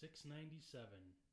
697